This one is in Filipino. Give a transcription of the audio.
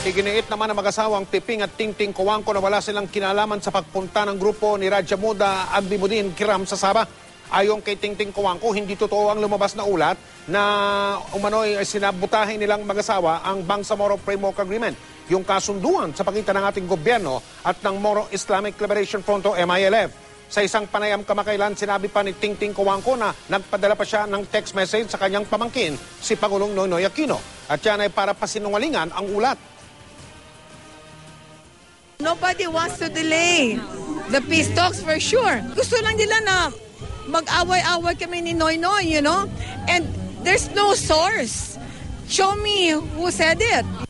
Iginiit naman ng mag-asawang Piping at Tingting Kuwangko na wala silang kinalaman sa pagpunta ng grupo ni Raja Muda at Bimudin Kiram sa Sabah. Ayon kay Tingting Kuwangko, hindi totoo ang lumabas na ulat na umano'y sinabutahin nilang mag-asawa ang Bangsamoro Framework Agreement, yung kasunduan sa pagitan ng ating gobyerno at ng Moro Islamic Liberation Front o MILF. Sa isang panayam kamakailan, sinabi pa ni Tingting Kuwangko na nagpadala pa siya ng text message sa kanyang pamangkin, si Pangulong Noynoy Aquino. At yan ay para pasinungalingan ang ulat. Nobody wants to delay the peace talks for sure. Gusto lang nila na mag-away-away kami ni Noy Noy, you know? And there's no source. Show me who said it.